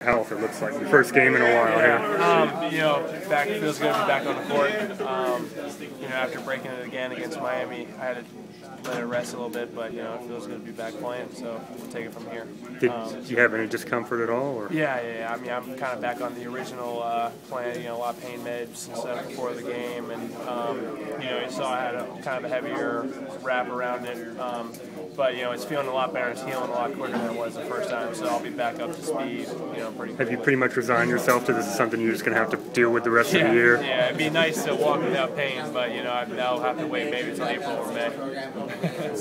health, it looks like. The first game in a while here. Um, you know, back feels good to be back on the court. Um, you know, after breaking it again against Miami, I had to let it rest a little bit, but you know, it feels good to be back playing. So we'll take it from here. Did Um, you have any discomfort at all? Or? yeah, yeah, yeah. I mean, I'm kind of back on the original uh, plan. You know, a lot of pain meds and stuff before the game, and um, you know, you saw I had a kind of a heavier wrap around it. Um, but you know, it's feeling a lot better. It's healing a lot quicker than it was the first time. So I'll be back up to speed. You know, pretty. Have you pretty much resigned yourself to this is something you're just going to have to deal with the rest of the year? yeah, it'd be nice to walk without pain, but you know, I'll have to wait maybe until April or May.